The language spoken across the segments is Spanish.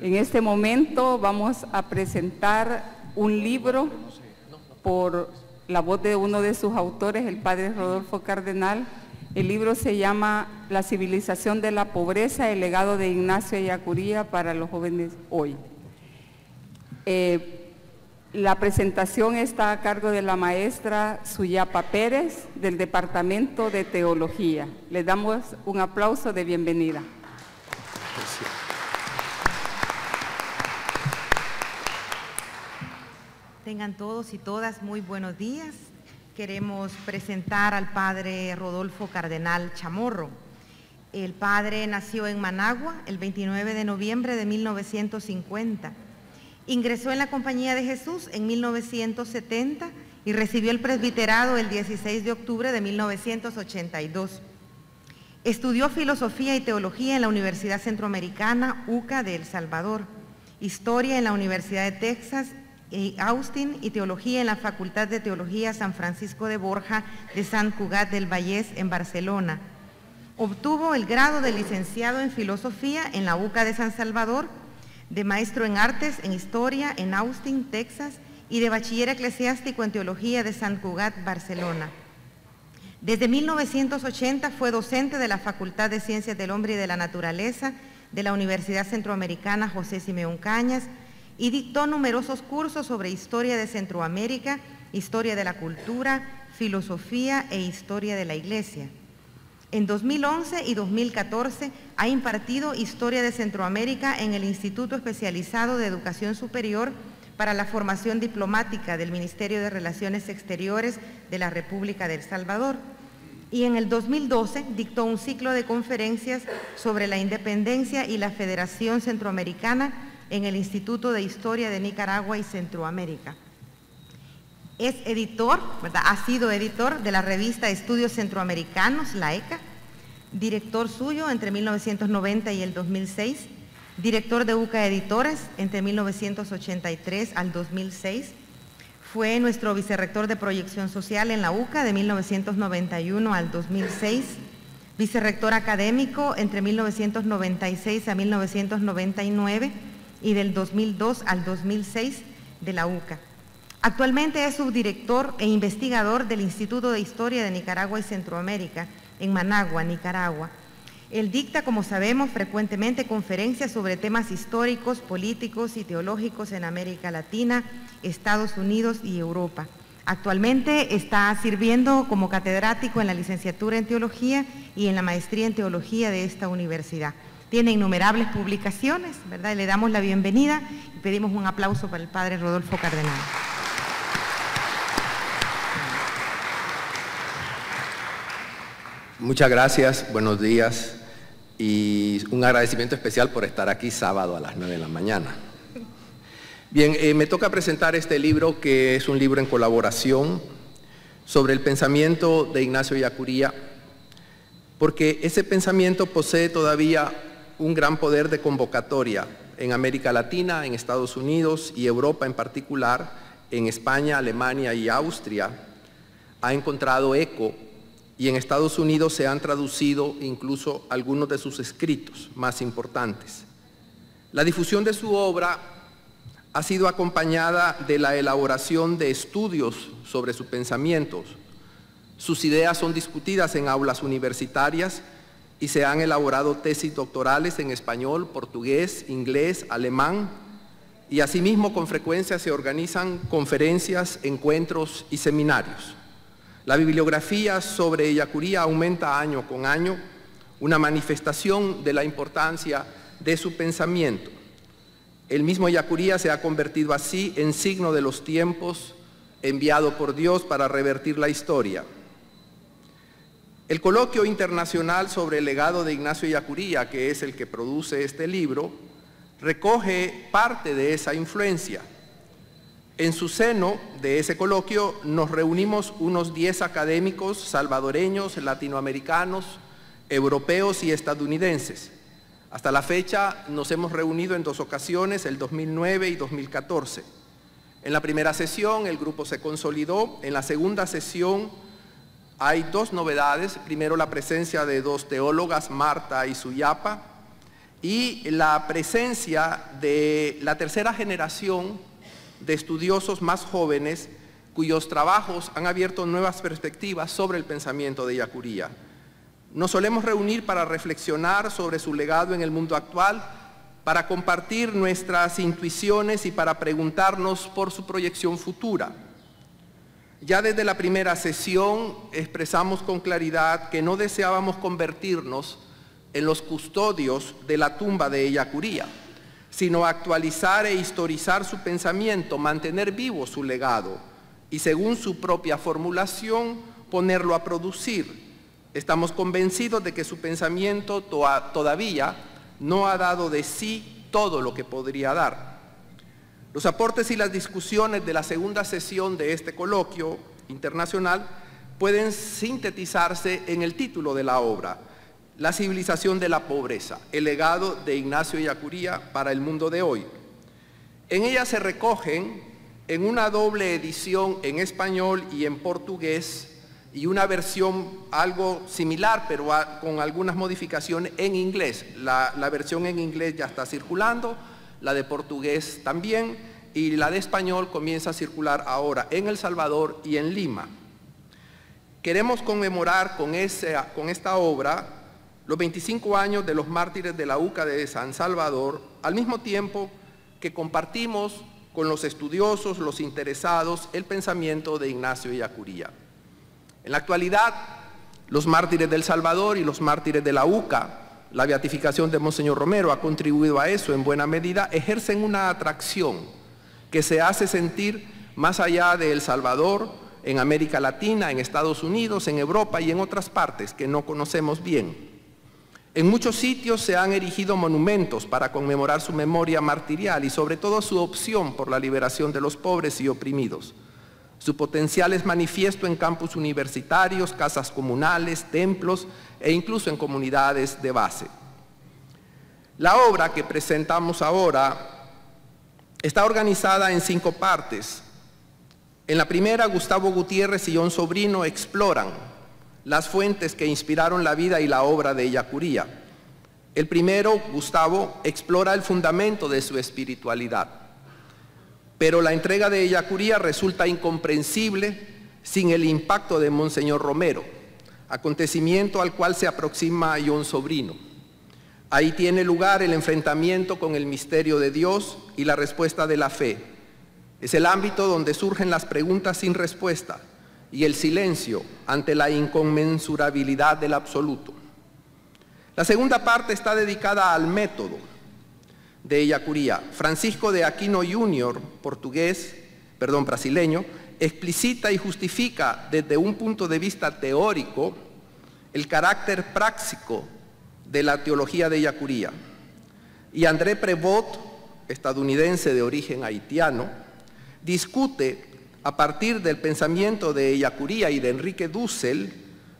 En este momento vamos a presentar un libro por la voz de uno de sus autores, el padre Rodolfo Cardenal. El libro se llama La civilización de la pobreza, el legado de Ignacio Ayacuría para los jóvenes hoy. Eh, la presentación está a cargo de la maestra Suyapa Pérez del Departamento de Teología. Le damos un aplauso de bienvenida. Tengan todos y todas muy buenos días. Queremos presentar al padre Rodolfo Cardenal Chamorro. El padre nació en Managua el 29 de noviembre de 1950 Ingresó en la Compañía de Jesús en 1970 y recibió el presbiterado el 16 de octubre de 1982. Estudió filosofía y teología en la Universidad Centroamericana UCA de El Salvador, historia en la Universidad de Texas Austin y teología en la Facultad de Teología San Francisco de Borja de San Cugat del Vallés en Barcelona. Obtuvo el grado de licenciado en filosofía en la UCA de San Salvador de maestro en artes en historia en Austin, Texas, y de bachiller eclesiástico en teología de San Cugat, Barcelona. Desde 1980 fue docente de la Facultad de Ciencias del Hombre y de la Naturaleza de la Universidad Centroamericana José Simeón Cañas y dictó numerosos cursos sobre historia de Centroamérica, historia de la cultura, filosofía e historia de la Iglesia. En 2011 y 2014 ha impartido Historia de Centroamérica en el Instituto Especializado de Educación Superior para la Formación Diplomática del Ministerio de Relaciones Exteriores de la República de El Salvador. Y en el 2012 dictó un ciclo de conferencias sobre la independencia y la Federación Centroamericana en el Instituto de Historia de Nicaragua y Centroamérica. Es editor, ha sido editor de la revista Estudios Centroamericanos, la ECA, director suyo entre 1990 y el 2006, director de UCA Editores entre 1983 al 2006, fue nuestro vicerrector de proyección social en la UCA de 1991 al 2006, vicerrector académico entre 1996 a 1999 y del 2002 al 2006 de la UCA. Actualmente es subdirector e investigador del Instituto de Historia de Nicaragua y Centroamérica en Managua, Nicaragua. Él dicta, como sabemos, frecuentemente conferencias sobre temas históricos, políticos y teológicos en América Latina, Estados Unidos y Europa. Actualmente está sirviendo como catedrático en la licenciatura en teología y en la maestría en teología de esta universidad. Tiene innumerables publicaciones, ¿verdad? le damos la bienvenida y pedimos un aplauso para el padre Rodolfo Cardenal. Muchas gracias, buenos días y un agradecimiento especial por estar aquí sábado a las 9 de la mañana. Bien, eh, me toca presentar este libro que es un libro en colaboración sobre el pensamiento de Ignacio Yacuría, porque ese pensamiento posee todavía un gran poder de convocatoria en América Latina, en Estados Unidos y Europa en particular, en España, Alemania y Austria, ha encontrado eco y en Estados Unidos se han traducido incluso algunos de sus escritos más importantes. La difusión de su obra ha sido acompañada de la elaboración de estudios sobre sus pensamientos. Sus ideas son discutidas en aulas universitarias y se han elaborado tesis doctorales en español, portugués, inglés, alemán y asimismo con frecuencia se organizan conferencias, encuentros y seminarios. La bibliografía sobre Yacuría aumenta año con año, una manifestación de la importancia de su pensamiento. El mismo Yacuría se ha convertido así en signo de los tiempos enviado por Dios para revertir la historia. El coloquio internacional sobre el legado de Ignacio Yacuría, que es el que produce este libro, recoge parte de esa influencia. En su seno de ese coloquio nos reunimos unos 10 académicos salvadoreños, latinoamericanos, europeos y estadounidenses. Hasta la fecha nos hemos reunido en dos ocasiones, el 2009 y 2014. En la primera sesión el grupo se consolidó, en la segunda sesión hay dos novedades. Primero la presencia de dos teólogas, Marta y Suyapa, y la presencia de la tercera generación de estudiosos más jóvenes cuyos trabajos han abierto nuevas perspectivas sobre el pensamiento de Yacuría. Nos solemos reunir para reflexionar sobre su legado en el mundo actual, para compartir nuestras intuiciones y para preguntarnos por su proyección futura. Ya desde la primera sesión expresamos con claridad que no deseábamos convertirnos en los custodios de la tumba de Ellacuría, sino actualizar e historizar su pensamiento, mantener vivo su legado y según su propia formulación ponerlo a producir. Estamos convencidos de que su pensamiento todavía no ha dado de sí todo lo que podría dar. Los aportes y las discusiones de la segunda sesión de este coloquio internacional pueden sintetizarse en el título de la obra, la civilización de la pobreza, el legado de Ignacio Yacuría para el mundo de hoy. En ella se recogen en una doble edición en español y en portugués y una versión algo similar pero con algunas modificaciones en inglés. La, versión en inglés ya está circulando, la de portugués también y la de español comienza a circular ahora en El Salvador y en Lima. Queremos conmemorar con, ese, con esta obra los 25 años de los mártires de la UCA de San Salvador, al mismo tiempo que compartimos con los estudiosos, los interesados, el pensamiento de Ignacio Yacuría. En la actualidad, los mártires del Salvador y los mártires de la UCA, la beatificación de Monseñor Romero ha contribuido a eso en buena medida, ejercen una atracción que se hace sentir más allá de El Salvador, en América Latina, en Estados Unidos, en Europa y en otras partes que no conocemos bien. En muchos sitios se han erigido monumentos para conmemorar su memoria martirial y sobre todo su opción por la liberación de los pobres y oprimidos. Su potencial es manifiesto en campus universitarios, casas comunales, templos e incluso en comunidades de base. La obra que presentamos ahora está organizada en cinco partes. En la primera, Gustavo Gutiérrez y John Sobrino exploran las fuentes que inspiraron la vida y la obra de Yacuría. El primero, Gustavo, explora el fundamento de su espiritualidad, pero la entrega de Yacuría resulta incomprensible sin el impacto de Monseñor Romero, acontecimiento al cual se aproxima John Sobrino. Ahí tiene lugar el enfrentamiento con el misterio de Dios y la respuesta de la fe. Es el ámbito donde surgen las preguntas sin respuesta, y el silencio ante la inconmensurabilidad del absoluto. La segunda parte está dedicada al método de Yacuría. Francisco de Aquino Jr., portugués, perdón, brasileño, explicita y justifica desde un punto de vista teórico el carácter práctico de la teología de Yacuría. Y André Prevot, estadounidense de origen haitiano, discute a partir del pensamiento de Yacuría y de Enrique Dussel,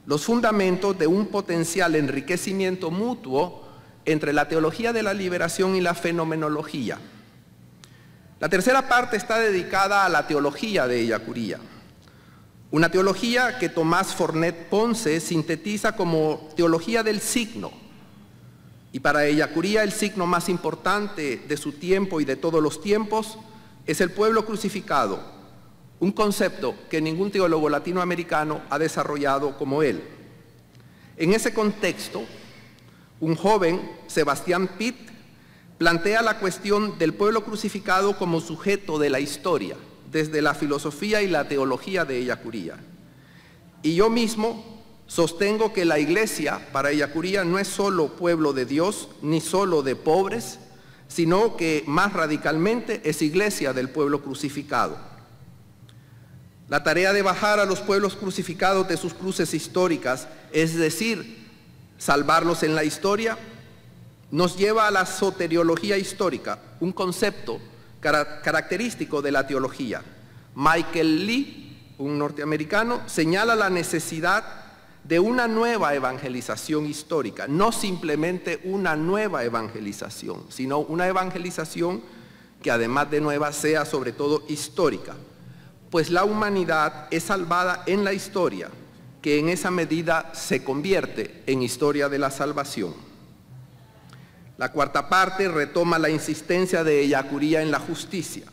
los fundamentos de un potencial enriquecimiento mutuo entre la teología de la liberación y la fenomenología. La tercera parte está dedicada a la teología de Yacuría, una teología que Tomás Fornet Ponce sintetiza como teología del signo. Y para Yacuría el signo más importante de su tiempo y de todos los tiempos es el pueblo crucificado, un concepto que ningún teólogo latinoamericano ha desarrollado como él. En ese contexto, un joven, Sebastián Pitt, plantea la cuestión del pueblo crucificado como sujeto de la historia, desde la filosofía y la teología de Ellacuría. Y yo mismo sostengo que la iglesia para Ellacuría no es solo pueblo de Dios, ni solo de pobres, sino que más radicalmente es iglesia del pueblo crucificado. La tarea de bajar a los pueblos crucificados de sus cruces históricas, es decir, salvarlos en la historia, nos lleva a la soteriología histórica, un concepto característico de la teología. Michael Lee, un norteamericano, señala la necesidad de una nueva evangelización histórica, no simplemente una nueva evangelización, sino una evangelización que además de nueva sea sobre todo histórica pues la humanidad es salvada en la historia, que en esa medida se convierte en historia de la salvación. La cuarta parte retoma la insistencia de Ellacuría en la justicia.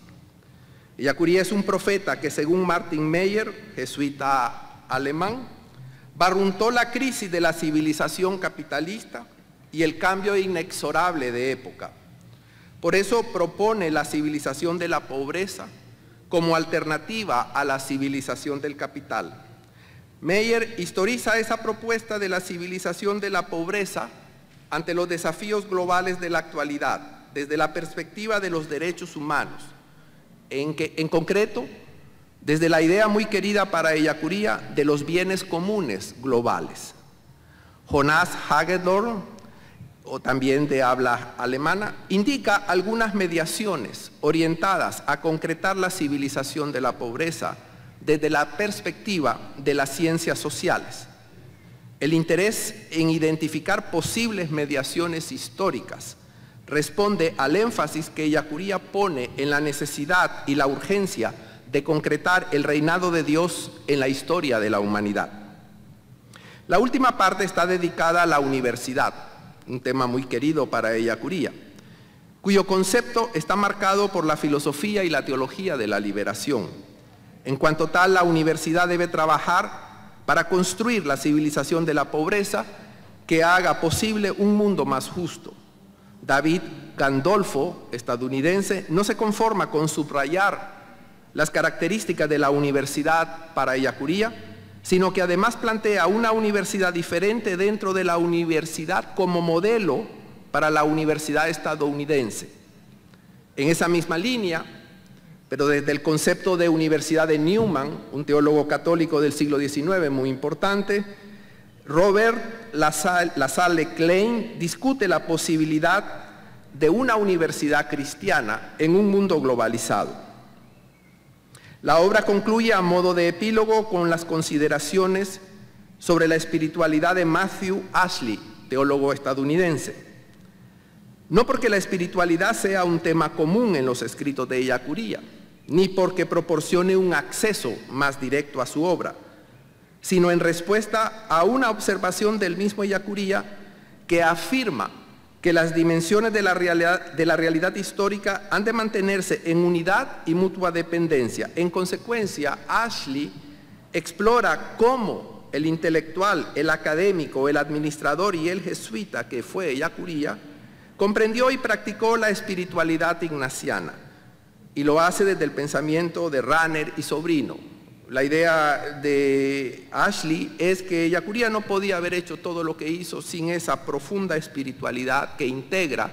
Ellacuría es un profeta que según Martin Meyer, jesuita alemán, barruntó la crisis de la civilización capitalista y el cambio inexorable de época. Por eso propone la civilización de la pobreza como alternativa a la civilización del capital. Meyer historiza esa propuesta de la civilización de la pobreza ante los desafíos globales de la actualidad, desde la perspectiva de los derechos humanos, en, que, en concreto, desde la idea muy querida para Ellacuría de los bienes comunes globales. Jonas Hagedorn, o también de habla alemana, indica algunas mediaciones orientadas a concretar la civilización de la pobreza desde la perspectiva de las ciencias sociales. El interés en identificar posibles mediaciones históricas responde al énfasis que Yacuría pone en la necesidad y la urgencia de concretar el reinado de Dios en la historia de la humanidad. La última parte está dedicada a la universidad, un tema muy querido para Ellacuría, cuyo concepto está marcado por la filosofía y la teología de la liberación. En cuanto tal, la universidad debe trabajar para construir la civilización de la pobreza que haga posible un mundo más justo. David Gandolfo, estadounidense, no se conforma con subrayar las características de la universidad para Ayacuría, sino que además plantea una universidad diferente dentro de la universidad como modelo para la universidad estadounidense. En esa misma línea, pero desde el concepto de universidad de Newman, un teólogo católico del siglo XIX muy importante, Robert Lasalle Klein discute la posibilidad de una universidad cristiana en un mundo globalizado. La obra concluye a modo de epílogo con las consideraciones sobre la espiritualidad de Matthew Ashley, teólogo estadounidense. No porque la espiritualidad sea un tema común en los escritos de Iyacuría, ni porque proporcione un acceso más directo a su obra, sino en respuesta a una observación del mismo Yacuría que afirma que las dimensiones de la, realidad, histórica han de mantenerse en unidad y mutua dependencia. En consecuencia, Ashley explora cómo el intelectual, el académico, el administrador y el jesuita que fue Yacuría comprendió y practicó la espiritualidad ignaciana y lo hace desde el pensamiento de Ranner y Sobrino. La idea de Ashley es que Yacuría no podía haber hecho todo lo que hizo sin esa profunda espiritualidad que integra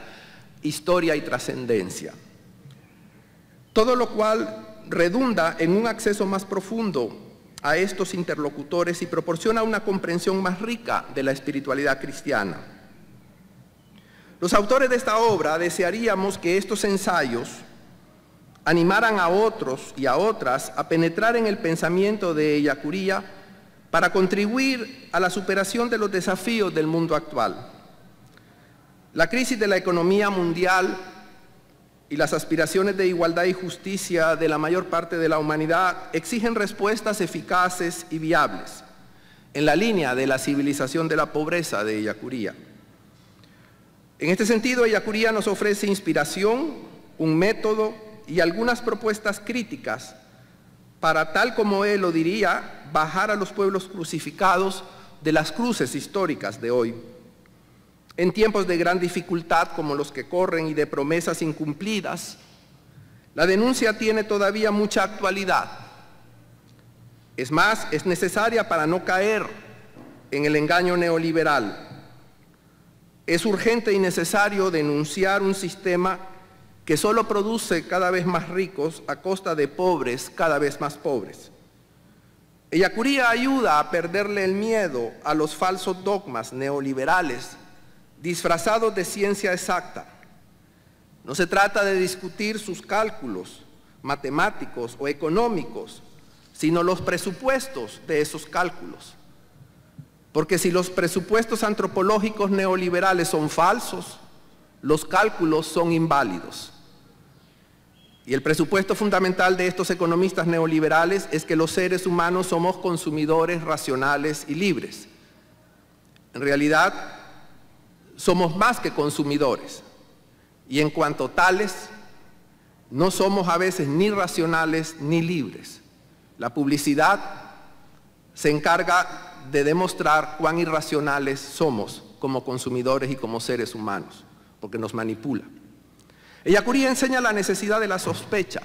historia y trascendencia. Todo lo cual redunda en un acceso más profundo a estos interlocutores y proporciona una comprensión más rica de la espiritualidad cristiana. Los autores de esta obra desearíamos que estos ensayos animaran a otros y a otras a penetrar en el pensamiento de Yacuría para contribuir a la superación de los desafíos del mundo actual. La crisis de la economía mundial y las aspiraciones de igualdad y justicia de la mayor parte de la humanidad exigen respuestas eficaces y viables, en la línea de la civilización de la pobreza de Yacuría. En este sentido, Yacuría nos ofrece inspiración, un método y algunas propuestas críticas para, tal como él lo diría, bajar a los pueblos crucificados de las cruces históricas de hoy. En tiempos de gran dificultad como los que corren y de promesas incumplidas, la denuncia tiene todavía mucha actualidad. Es más, es necesaria para no caer en el engaño neoliberal. Es urgente y necesario denunciar un sistema que solo produce cada vez más ricos a costa de pobres cada vez más pobres. Ellacuría ayuda a perderle el miedo a los falsos dogmas neoliberales disfrazados de ciencia exacta. No se trata de discutir sus cálculos matemáticos o económicos, sino los presupuestos de esos cálculos. Porque si los presupuestos antropológicos neoliberales son falsos, los cálculos son inválidos. Y el presupuesto fundamental de estos economistas neoliberales es que los seres humanos somos consumidores racionales y libres. En realidad, somos más que consumidores y en cuanto tales, no somos a veces ni racionales ni libres. La publicidad se encarga de demostrar cuán irracionales somos como consumidores y como seres humanos, porque nos manipula. Eyacuría enseña la necesidad de la sospecha,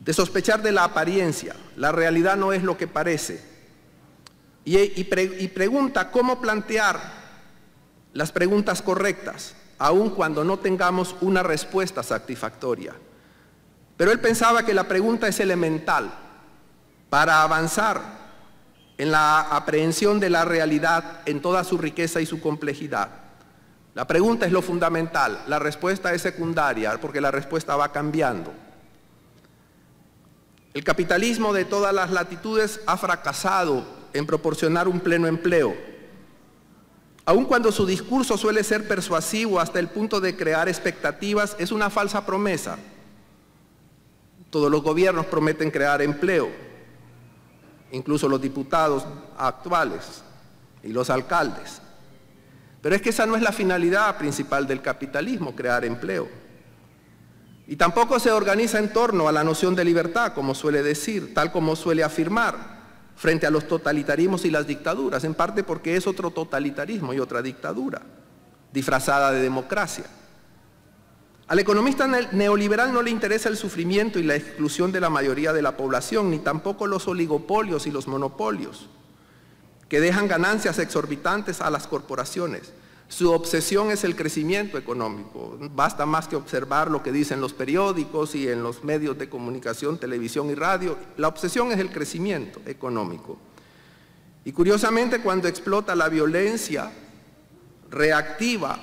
de sospechar de la apariencia. La realidad no es lo que parece. Y pregunta cómo plantear las preguntas correctas, aun cuando no tengamos una respuesta satisfactoria. Pero él pensaba que la pregunta es elemental para avanzar en la aprehensión de la realidad en toda su riqueza y su complejidad. La pregunta es lo fundamental, la respuesta es secundaria porque la respuesta va cambiando. El capitalismo de todas las latitudes ha fracasado en proporcionar un pleno empleo, aun cuando su discurso suele ser persuasivo hasta el punto de crear expectativas, es una falsa promesa. Todos los gobiernos prometen crear empleo, incluso los diputados actuales y los alcaldes. Pero es que esa no es la finalidad principal del capitalismo, crear empleo. Y tampoco se organiza en torno a la noción de libertad, como suele decir, tal como suele afirmar, frente a los totalitarismos y las dictaduras, en parte porque es otro totalitarismo y otra dictadura, disfrazada de democracia. Al economista neoliberal no le interesa el sufrimiento y la exclusión de la mayoría de la población, ni tampoco los oligopolios y los monopolios, que dejan ganancias exorbitantes a las corporaciones. Su obsesión es el crecimiento económico. Basta más que observar lo que dicen los periódicos y en los medios de comunicación, televisión y radio. La obsesión es el crecimiento económico. Y curiosamente cuando explota la violencia reactiva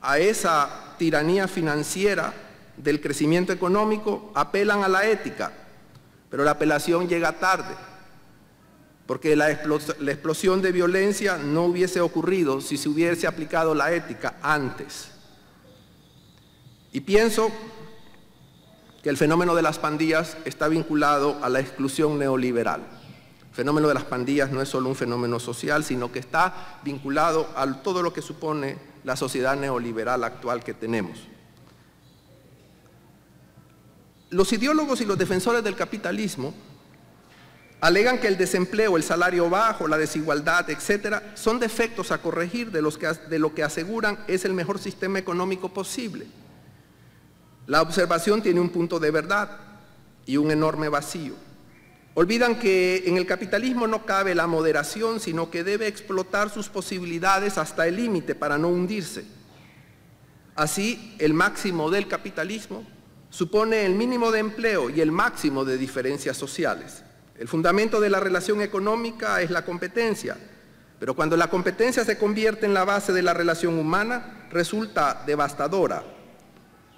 a esa tiranía financiera del crecimiento económico, apelan a la ética, pero la apelación llega tarde, porque la, explosión de violencia no hubiese ocurrido si se hubiese aplicado la ética antes. Y pienso que el fenómeno de las pandillas está vinculado a la exclusión neoliberal. El fenómeno de las pandillas no es solo un fenómeno social, sino que está vinculado a todo lo que supone la sociedad neoliberal actual que tenemos. Los ideólogos y los defensores del capitalismo alegan que el desempleo, el salario bajo, la desigualdad, etcétera, son defectos a corregir de, los que, de lo que aseguran es el mejor sistema económico posible. La observación tiene un punto de verdad y un enorme vacío. Olvidan que en el capitalismo no cabe la moderación, sino que debe explotar sus posibilidades hasta el límite para no hundirse. Así, el máximo del capitalismo supone el mínimo de empleo y el máximo de diferencias sociales. El fundamento de la relación económica es la competencia, pero cuando la competencia se convierte en la base de la relación humana, resulta devastadora.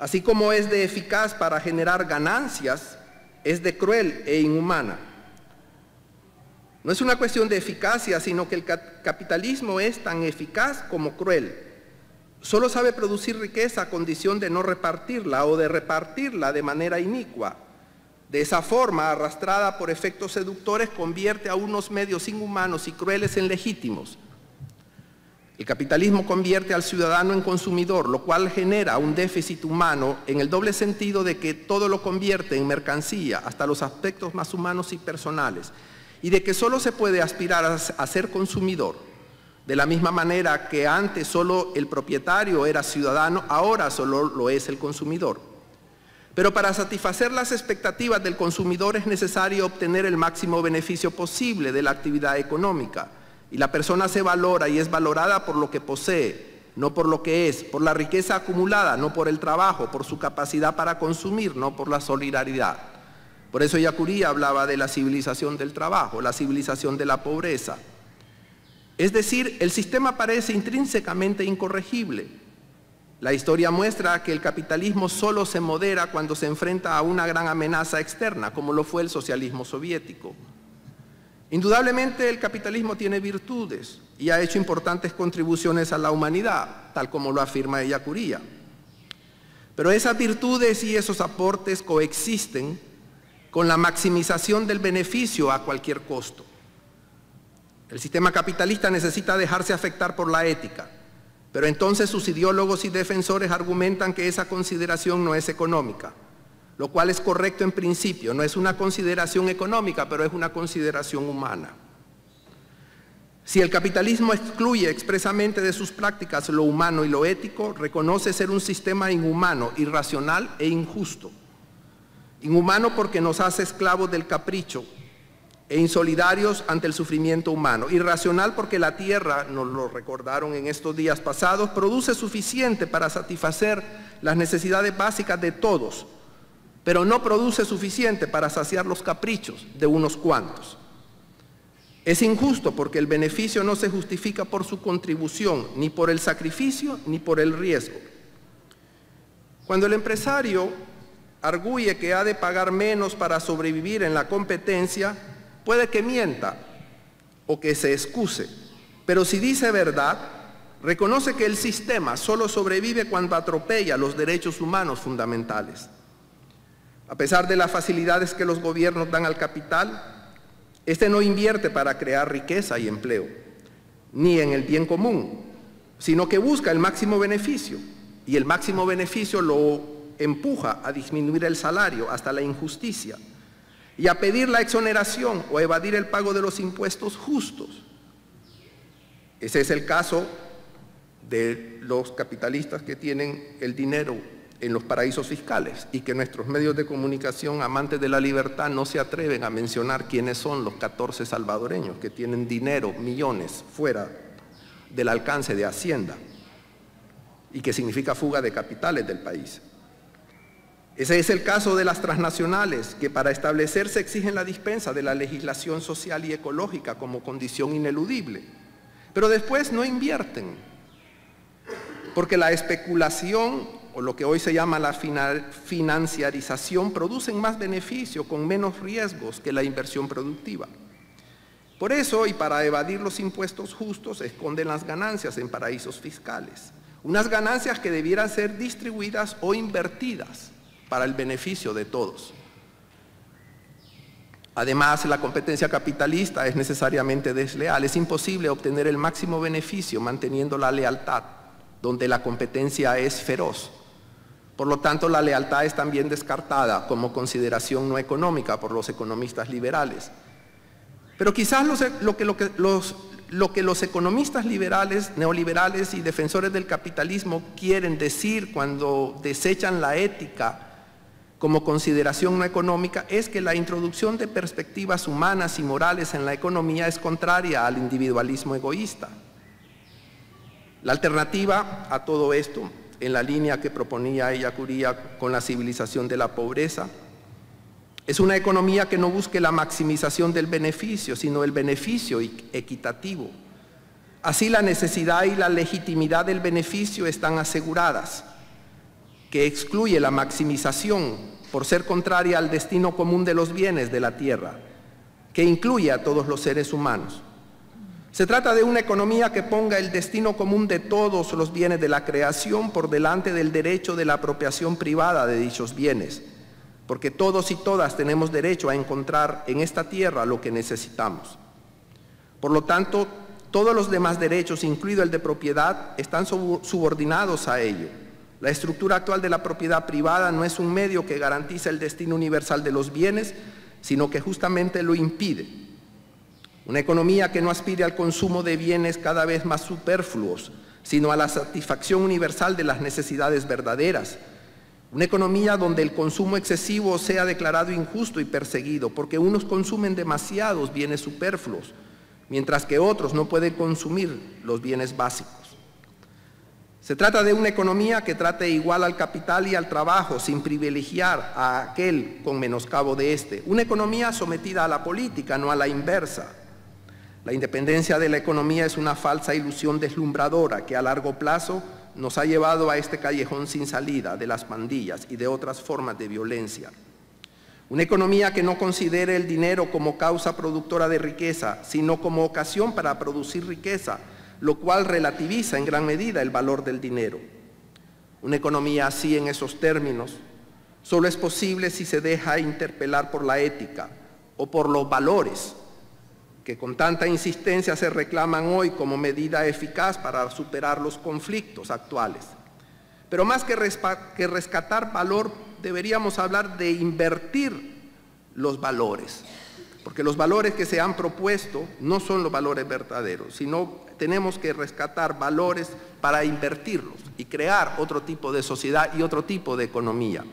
Así como es de eficaz para generar ganancias, es de cruel e inhumana. No es una cuestión de eficacia, sino que el capitalismo es tan eficaz como cruel. Solo sabe producir riqueza a condición de no repartirla o de repartirla de manera inicua. De esa forma, arrastrada por efectos seductores, convierte a unos medios inhumanos y crueles en legítimos, el capitalismo convierte al ciudadano en consumidor, lo cual genera un déficit humano en el doble sentido de que todo lo convierte en mercancía, hasta los aspectos más humanos y personales, y de que solo se puede aspirar a ser consumidor. De la misma manera que antes solo el propietario era ciudadano, ahora solo lo es el consumidor. Pero para satisfacer las expectativas del consumidor es necesario obtener el máximo beneficio posible de la actividad económica y la persona se valora y es valorada por lo que posee, no por lo que es, por la riqueza acumulada, no por el trabajo, por su capacidad para consumir, no por la solidaridad. Por eso Yacurí hablaba de la civilización del trabajo, la civilización de la pobreza. Es decir, el sistema parece intrínsecamente incorregible. La historia muestra que el capitalismo solo se modera cuando se enfrenta a una gran amenaza externa, como lo fue el socialismo soviético. Indudablemente el capitalismo tiene virtudes y ha hecho importantes contribuciones a la humanidad, tal como lo afirma ella Curía. Pero esas virtudes y esos aportes coexisten con la maximización del beneficio a cualquier costo. El sistema capitalista necesita dejarse afectar por la ética, Pero entonces sus ideólogos y defensores argumentan que esa consideración no es económica, lo cual es correcto en principio, no es una consideración económica, pero es una consideración humana. Si el capitalismo excluye expresamente de sus prácticas lo humano y lo ético, reconoce ser un sistema inhumano, irracional e injusto. Inhumano porque nos hace esclavos del capricho e insolidarios ante el sufrimiento humano. Irracional porque la tierra, nos lo recordaron en estos días pasados, produce suficiente para satisfacer las necesidades básicas de todos, pero no produce suficiente para saciar los caprichos de unos cuantos. Es injusto porque el beneficio no se justifica por su contribución, ni por el sacrificio, ni por el riesgo. Cuando el empresario arguye que ha de pagar menos para sobrevivir en la competencia, puede que mienta o que se excuse, pero si dice verdad, reconoce que el sistema solo sobrevive cuando atropella los derechos humanos fundamentales. A pesar de las facilidades que los gobiernos dan al capital, este no invierte para crear riqueza y empleo, ni en el bien común, sino que busca el máximo beneficio y el máximo beneficio lo empuja a disminuir el salario hasta la injusticia y a pedir la exoneración o evadir el pago de los impuestos justos. Ese es el caso de los capitalistas que tienen el dinero en los paraísos fiscales y que nuestros medios de comunicación amantes de la libertad no se atreven a mencionar quiénes son los 14 salvadoreños que tienen dinero, millones, fuera del alcance de Hacienda y que significa fuga de capitales del país. Ese es el caso de las transnacionales, que para establecerse exigen la dispensa de la legislación social y ecológica como condición ineludible, pero después no invierten, porque la especulación o lo que hoy se llama la financiarización, producen más beneficio con menos riesgos que la inversión productiva. Por eso, y para evadir los impuestos justos, esconden las ganancias en paraísos fiscales. Unas ganancias que debieran ser distribuidas o invertidas para el beneficio de todos. Además, la competencia capitalista es necesariamente desleal. Es imposible obtener el máximo beneficio manteniendo la lealtad, donde la competencia es feroz. Por lo tanto, la lealtad es también descartada como consideración no económica por los economistas liberales. Pero quizás lo, que, los, lo que los economistas liberales, neoliberales y defensores del capitalismo quieren decir cuando desechan la ética como consideración no económica es que la introducción de perspectivas humanas y morales en la economía es contraria al individualismo egoísta. La alternativa a todo esto en la línea que proponía ella Curía con la civilización de la pobreza. Es una economía que no busque la maximización del beneficio, sino el beneficio equitativo. Así la necesidad y la legitimidad del beneficio están aseguradas, que excluye la maximización por ser contraria al destino común de los bienes de la tierra, que incluye a todos los seres humanos. Se trata de una economía que ponga el destino común de todos los bienes de la creación por delante del derecho de la apropiación privada de dichos bienes, porque todos y todas tenemos derecho a encontrar en esta tierra lo que necesitamos. Por lo tanto, todos los demás derechos, incluido el de propiedad, están subordinados a ello. La estructura actual de la propiedad privada no es un medio que garantiza el destino universal de los bienes, sino que justamente lo impide. Una economía que no aspire al consumo de bienes cada vez más superfluos, sino a la satisfacción universal de las necesidades verdaderas. Una economía donde el consumo excesivo sea declarado injusto y perseguido, porque unos consumen demasiados bienes superfluos, mientras que otros no pueden consumir los bienes básicos. Se trata de una economía que trate igual al capital y al trabajo, sin privilegiar a aquel con menoscabo de éste. Una economía sometida a la política, no a la inversa. La independencia de la economía es una falsa ilusión deslumbradora que a largo plazo nos ha llevado a este callejón sin salida de las pandillas y de otras formas de violencia. Una economía que no considere el dinero como causa productora de riqueza, sino como ocasión para producir riqueza, lo cual relativiza en gran medida el valor del dinero. Una economía así en esos términos solo es posible si se deja interpelar por la ética o por los valores que con tanta insistencia se reclaman hoy como medida eficaz para superar los conflictos actuales. Pero más que, rescatar valor, deberíamos hablar de invertir los valores, porque los valores que se han propuesto no son los valores verdaderos, sino tenemos que rescatar valores para invertirlos y crear otro tipo de sociedad y otro tipo de economía.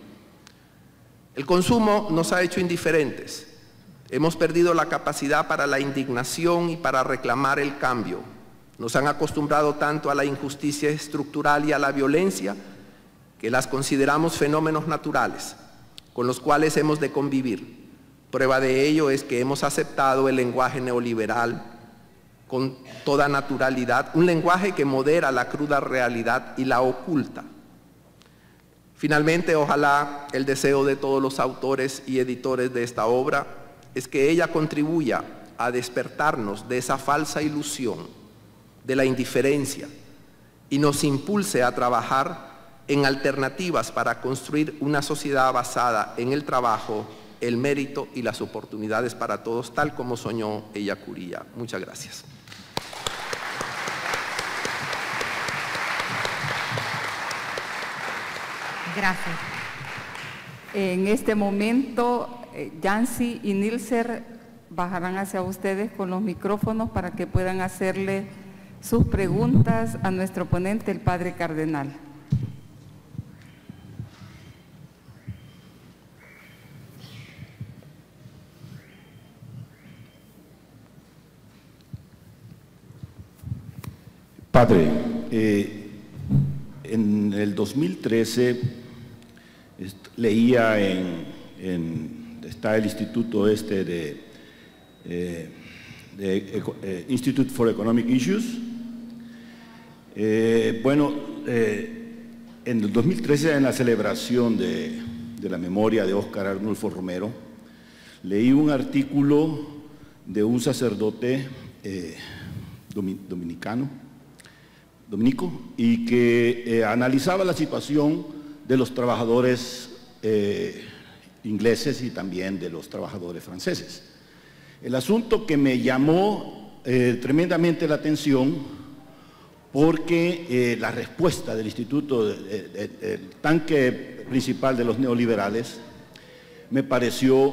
El consumo nos ha hecho indiferentes. Hemos perdido la capacidad para la indignación y para reclamar el cambio. Nos han acostumbrado tanto a la injusticia estructural y a la violencia que las consideramos fenómenos naturales con los cuales hemos de convivir. Prueba de ello es que hemos aceptado el lenguaje neoliberal con toda naturalidad, un lenguaje que modera la cruda realidad y la oculta. Finalmente, ojalá el deseo de todos los autores y editores de esta obra es que ella contribuya a despertarnos de esa falsa ilusión, de la indiferencia, y nos impulse a trabajar en alternativas para construir una sociedad basada en el trabajo, el mérito y las oportunidades para todos, tal como soñó ella Curía. Muchas gracias. Gracias. En este momento, Yancy eh, y Nilser bajarán hacia ustedes con los micrófonos para que puedan hacerle sus preguntas a nuestro ponente, el Padre Cardenal. Padre, eh, en el 2013 leía en, está el instituto este de, eh, eh, Institute for Economic Issues. Eh, bueno, en el 2013 en la celebración de, la memoria de Óscar Arnulfo Romero, leí un artículo de un sacerdote dominicano, dominico, y que analizaba la situación de los trabajadores eh, ingleses y también de los trabajadores franceses. El asunto que me llamó eh, tremendamente la atención porque eh, la respuesta del Instituto, del tanque principal de los neoliberales, me pareció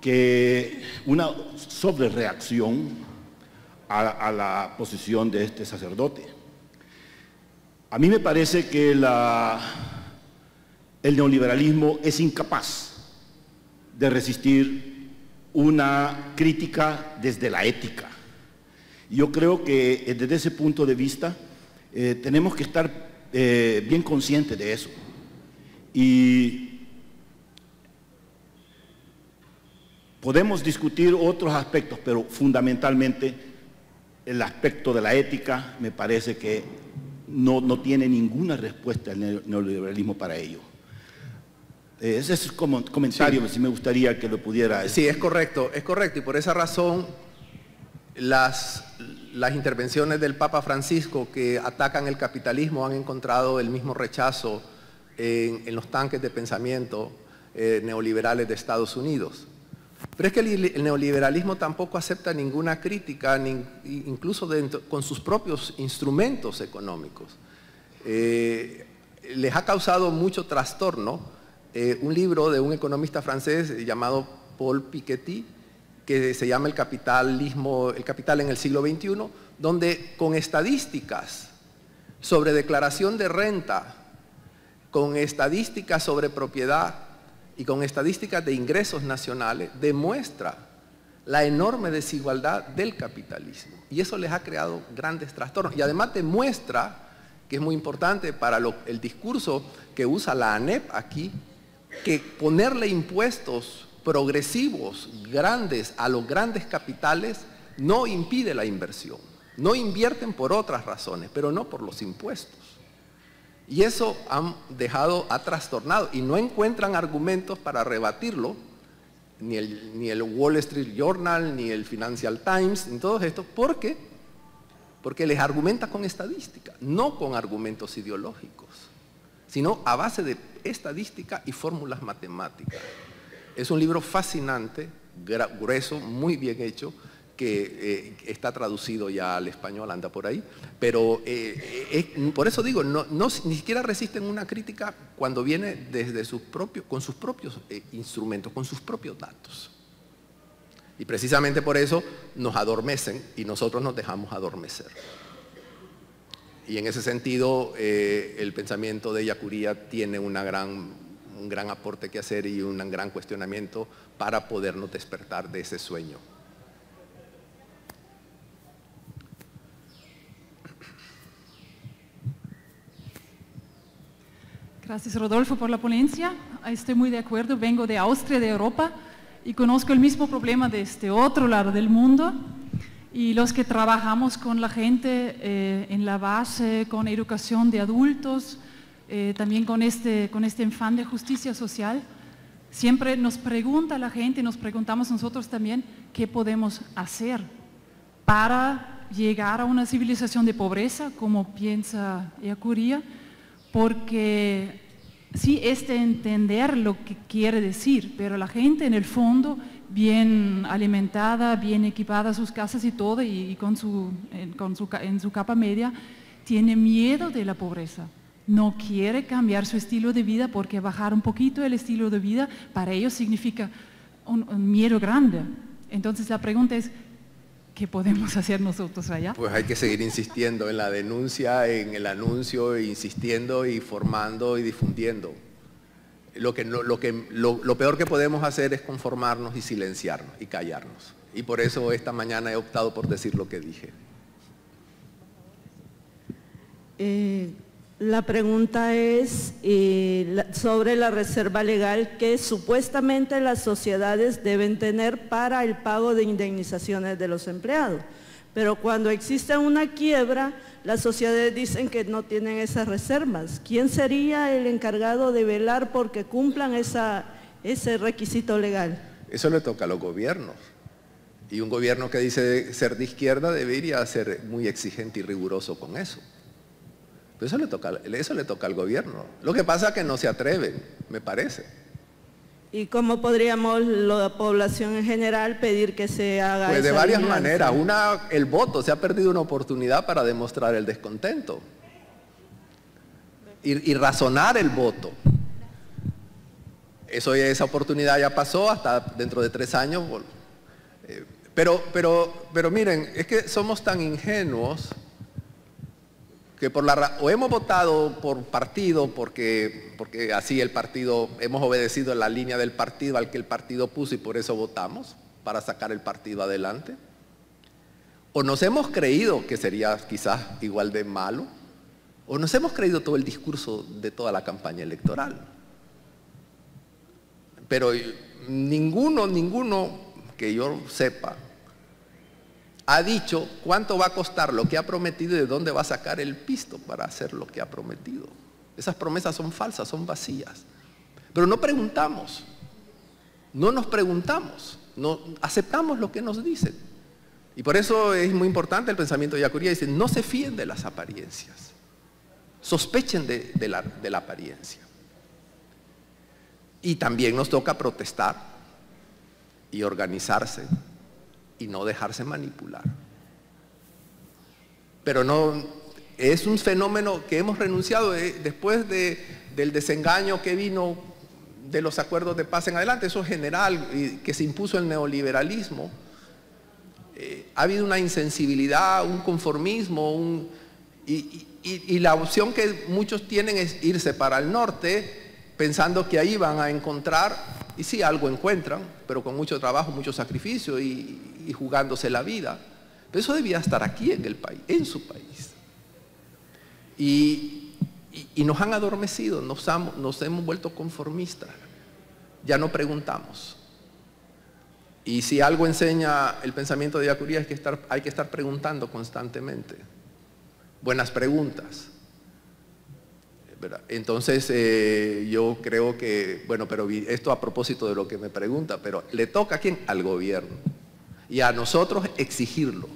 que una sobrereacción a la posición de este sacerdote. A mí me parece que la el neoliberalismo es incapaz de resistir una crítica desde la ética. Yo creo que eh, desde ese punto de vista eh, tenemos que estar eh, bien conscientes de eso. Y podemos discutir otros aspectos, pero fundamentalmente el aspecto de la ética me parece que no, no tiene ninguna respuesta el neoliberalismo para ello. Eh, ese es como comentario, si me gustaría que lo pudiera. Sí, es correcto, es correcto. Y por esa razón, las, las intervenciones del Papa Francisco que atacan el capitalismo han encontrado el mismo rechazo en, los tanques de pensamiento eh, neoliberales de Estados Unidos. Pero es que el, neoliberalismo tampoco acepta ninguna crítica, incluso con sus propios instrumentos económicos. Eh, les ha causado mucho trastorno eh, un libro de un economista francés llamado Paul Piketty, que se llama El capitalismo, el capital en el siglo XXI, donde con estadísticas sobre declaración de renta, con estadísticas sobre propiedad y con estadísticas de ingresos nacionales, demuestra la enorme desigualdad del capitalismo. Y eso les ha creado grandes trastornos. Y además demuestra, que es muy importante para el discurso que usa la ANEP aquí, que ponerle impuestos progresivos grandes a los grandes capitales no impide la inversión. No invierten por otras razones, pero no por los impuestos. Y eso han dejado, ha trastornado y no encuentran argumentos para rebatirlo, ni el, ni el Wall Street Journal, ni el Financial Times, ni todos estos. ¿Por qué? Porque les argumenta con estadística, no con argumentos ideológicos, sino a base de estadística y fórmulas matemáticas. Es un libro fascinante, grueso, muy bien hecho, que eh, está traducido ya al español, anda por ahí, pero eh, por eso digo, ni siquiera resisten una crítica cuando viene desde sus propios, con sus propios instrumentos, con sus propios datos. Y precisamente por eso nos adormecen y nosotros nos dejamos adormecer. Y en ese sentido, el pensamiento de Yacuría tiene gran, un gran aporte que hacer y un gran cuestionamiento para podernos despertar de ese sueño. Gracias Rodolfo por la ponencia. Estoy muy de acuerdo. Vengo de Austria, de Europa, y conozco el mismo problema de este otro lado del mundo. Y los que trabajamos con la gente eh, en la base, con educación de adultos, eh, también con este, con este enfán de justicia social, siempre nos pregunta la gente, nos preguntamos nosotros también, ¿qué podemos hacer para llegar a una civilización de pobreza, como piensa Eacuría? porque sí, es de entender lo que quiere decir, pero la gente en el fondo, bien alimentada, bien equipada sus casas y todo, y, con su, en su capa media, tiene miedo de la pobreza. No quiere cambiar su estilo de vida porque bajar un poquito el estilo de vida para ellos significa un miedo grande. Entonces la pregunta es, ¿Qué podemos hacer nosotros allá? Pues hay que seguir insistiendo en la denuncia, en el anuncio, insistiendo y formando y difundiendo. Lo, que, lo, que, lo, peor que podemos hacer es conformarnos y silenciarnos y callarnos. Y por eso esta mañana he optado por decir lo que dije. Eh, la pregunta es eh, sobre la reserva legal que supuestamente las sociedades deben tener para el pago de indemnizaciones de los empleados. Pero cuando existe una quiebra, las sociedades dicen que no tienen esas reservas. ¿Quién sería el encargado de velar porque cumplan ese requisito legal? Eso le toca a los gobiernos. Y un gobierno que dice ser de izquierda debería ser muy exigente y riguroso con eso. Eso le, toca, eso le toca al gobierno. Lo que pasa es que no se atreven, me parece. ¿Y cómo podríamos la población en general pedir que se haga Pues de varias maneras. Una, el voto. Se ha perdido una oportunidad para demostrar el descontento. Y, y razonar el voto. Eso, esa oportunidad ya pasó hasta dentro de tres años. Eh, pero, pero, pero miren, es que somos tan ingenuos que por la, o hemos votado por partido porque, porque así el partido, hemos obedecido la línea del partido al que el partido puso y por eso votamos, para sacar el partido adelante. O nos hemos creído que sería quizás igual de malo, o nos hemos creído todo el discurso de toda la campaña electoral. Pero ninguno, ninguno que yo sepa, ha dicho cuánto va a costar lo que ha prometido y de dónde va a sacar el pisto para hacer lo que ha prometido. Esas promesas son falsas, son vacías. Pero no preguntamos, no nos preguntamos, no aceptamos lo que nos dicen. Y por eso es muy importante el pensamiento de Yacuría, dice, no se fíen de las apariencias, sospechen de, la, de la apariencia. Y también nos toca protestar y organizarse y no dejarse manipular. Pero no, es un fenómeno que hemos renunciado eh, después del desengaño que vino de los acuerdos de paz en adelante, eso general, que se impuso el neoliberalismo. Eh, ha habido una insensibilidad, un conformismo, y, y la opción que muchos tienen es irse para el norte pensando que ahí van a encontrar, y sí, algo encuentran, pero con mucho trabajo, mucho sacrificio y, y jugándose la vida. Pero eso debía estar aquí en el país, en su país. Y, nos han adormecido, nos, hemos vuelto conformistas. Ya no preguntamos. Y si algo enseña el pensamiento de Yacuría es que hay que estar preguntando constantemente. Buenas preguntas. Entonces eh, yo creo que, bueno, pero esto a propósito de lo que me pregunta, pero le toca a quién? Al gobierno y a nosotros exigirlo,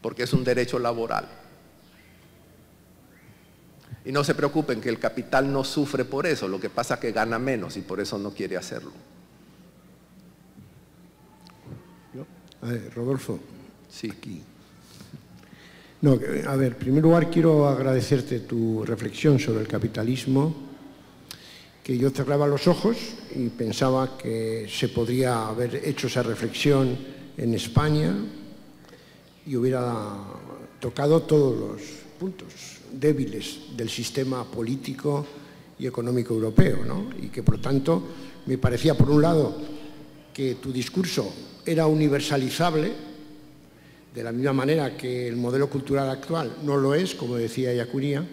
porque es un derecho laboral. Y no se preocupen que el capital no sufre por eso, lo que pasa es que gana menos y por eso no quiere hacerlo. A ver, Rodolfo. Sí. Aquí. No, a ver, en primer lugar quiero agradecerte tu reflexión sobre el capitalismo, que yo cerraba los ojos y pensaba que se podría haber hecho esa reflexión en España y hubiera tocado todos los puntos débiles del sistema político y económico europeo, ¿no? Y que por tanto me parecía, por un lado, que tu discurso era universalizable, de la misma manera que el modelo cultural actual no lo es, como decía Yacuría.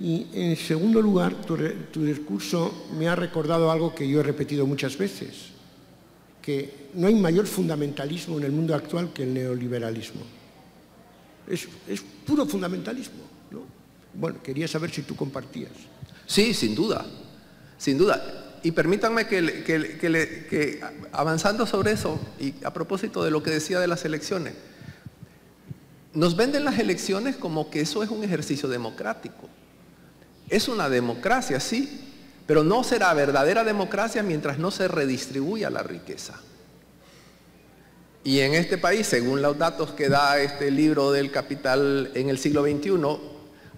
Y en segundo lugar, tu, discurso me ha recordado algo que yo he repetido muchas veces, que no hay mayor fundamentalismo en el mundo actual que el neoliberalismo. Es, puro fundamentalismo. ¿no? Bueno, quería saber si tú compartías. Sí, sin duda, sin duda. Y permítanme que, avanzando sobre eso, y a propósito de lo que decía de las elecciones, nos venden las elecciones como que eso es un ejercicio democrático. Es una democracia, sí, pero no será verdadera democracia mientras no se redistribuya la riqueza. Y en este país, según los datos que da este libro del Capital en el siglo XXI,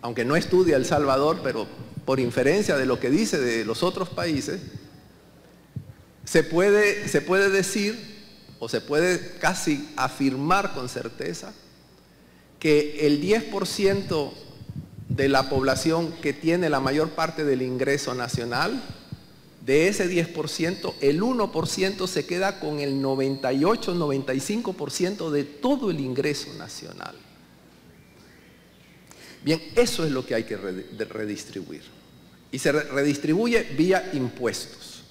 aunque no estudia El Salvador, pero por inferencia de lo que dice de los otros países, se puede, se puede decir o se puede casi afirmar con certeza que el 10% de la población que tiene la mayor parte del ingreso nacional, de ese 10%, el 1% se queda con el 98-95% de todo el ingreso nacional. Bien, eso es lo que hay que redistribuir. Y se redistribuye vía impuestos.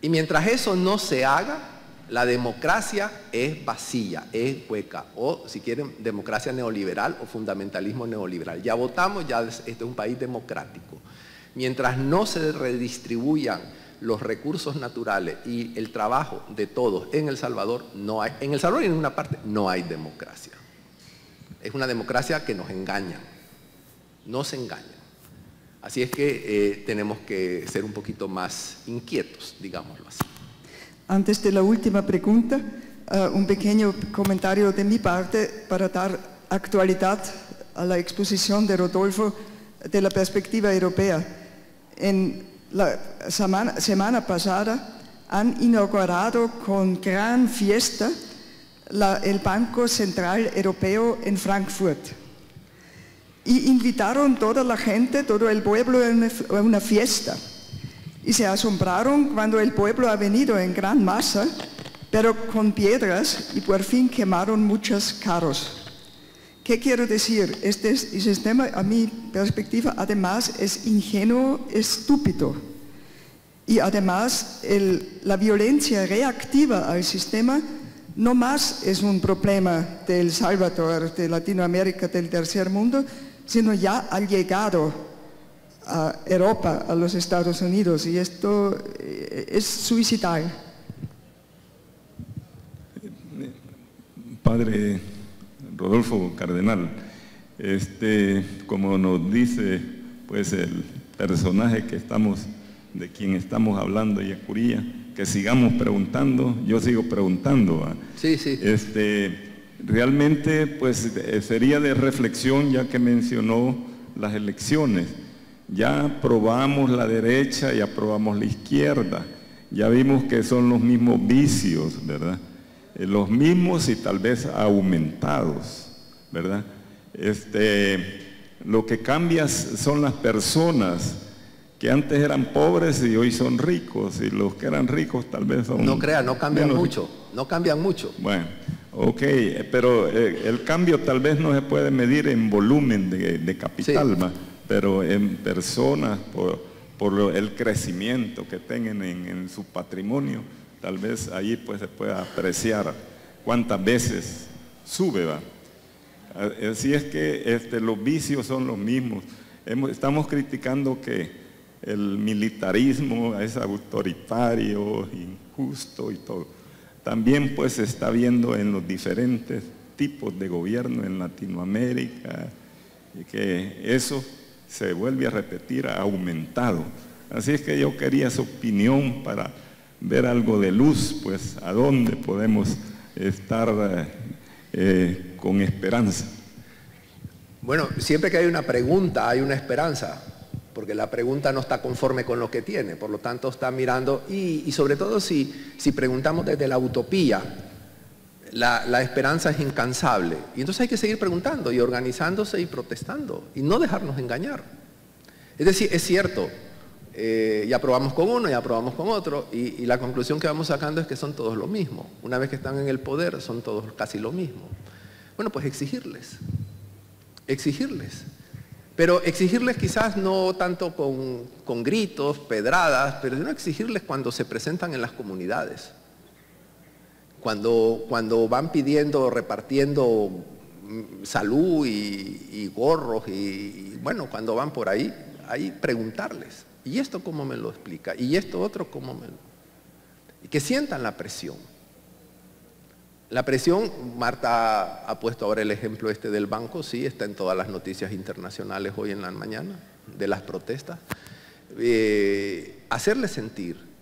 Y mientras eso no se haga, la democracia es vacía, es hueca, o si quieren, democracia neoliberal o fundamentalismo neoliberal. Ya votamos, ya este es un país democrático. Mientras no se redistribuyan los recursos naturales y el trabajo de todos en El Salvador, no hay, en El Salvador y en ninguna parte no hay democracia. Es una democracia que nos engaña, nos engaña. Así es que eh, tenemos que ser un poquito más inquietos, digámoslo así. Antes de la última pregunta, uh, un pequeño comentario de mi parte para dar actualidad a la exposición de Rodolfo de la perspectiva europea. En la semana, pasada han inaugurado con gran fiesta el Banco Central Europeo en Frankfurt. Y invitaron toda la gente, todo el pueblo a una fiesta y se asombraron cuando el pueblo ha venido en gran masa, pero con piedras y por fin quemaron muchos carros. ¿Qué quiero decir? Este sistema, a mi perspectiva, además es ingenuo, estúpido. Y además la violencia reactiva al sistema no más es un problema del Salvador, de Latinoamérica, del tercer mundo, sino ya ha llegado a Europa, a los Estados Unidos, y esto es suicidio. Padre Rodolfo Cardenal, este, como nos dice pues el personaje que estamos, de quien estamos hablando, Yacuría, que sigamos preguntando, yo sigo preguntando. Sí, sí. Este, realmente pues sería de reflexión ya que mencionó las elecciones ya aprobamos la derecha y aprobamos la izquierda. Ya vimos que son los mismos vicios, ¿verdad? Eh, los mismos y tal vez aumentados, ¿verdad? Este, lo que cambia son las personas que antes eran pobres y hoy son ricos, y los que eran ricos tal vez son... No crea, no cambian mucho, no cambian mucho. Bueno, ok, pero eh, el cambio tal vez no se puede medir en volumen de, de capital, sí pero en personas, por, por el crecimiento que tengan en, su patrimonio, tal vez ahí pues se pueda apreciar cuántas veces sube. ¿va? Así es que este, los vicios son los mismos. Estamos criticando que el militarismo es autoritario, injusto y todo. También pues se está viendo en los diferentes tipos de gobierno en Latinoamérica, que eso se vuelve a repetir, ha aumentado. Así es que yo quería su opinión para ver algo de luz, pues a dónde podemos estar eh, eh, con esperanza. Bueno, siempre que hay una pregunta hay una esperanza, porque la pregunta no está conforme con lo que tiene, por lo tanto está mirando, y, sobre todo si, si preguntamos desde la utopía, la, esperanza es incansable. Y entonces hay que seguir preguntando y organizándose y protestando y no dejarnos engañar. Es decir, es cierto, eh, ya probamos con uno, ya probamos con otro, y, la conclusión que vamos sacando es que son todos lo mismo. Una vez que están en el poder, son todos casi lo mismo. Bueno, pues exigirles, exigirles. Pero exigirles quizás no tanto con, con gritos, pedradas, pero sino exigirles cuando se presentan en las comunidades cuando, cuando van pidiendo, repartiendo mm, salud y, gorros y, bueno, cuando van por ahí, ahí preguntarles, ¿y esto cómo me lo explica? ¿Y esto otro cómo me lo...? Y que sientan la presión. La presión, Marta ha puesto ahora el ejemplo este del banco, sí, está en todas las noticias internacionales hoy en la mañana, de las protestas. Eh, hacerles sentir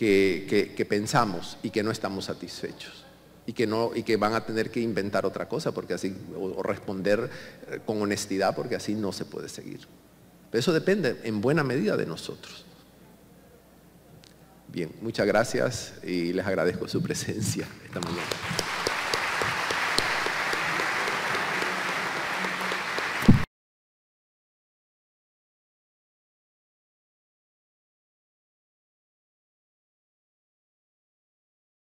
que, pensamos y que no estamos satisfechos y que, no, y que van a tener que inventar otra cosa porque así, o, responder eh, con honestidad porque así no se puede seguir. Pero eso depende en buena medida de nosotros. Bien, muchas gracias y les agradezco su presencia esta mañana.